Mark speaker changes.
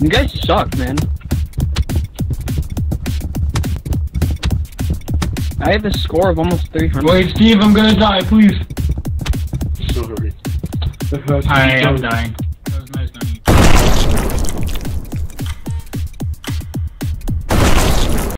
Speaker 1: You guys suck, man. I have a score of almost 300.
Speaker 2: Wait, Steve, I'm gonna die, please.
Speaker 3: Sorry.
Speaker 2: I am dying.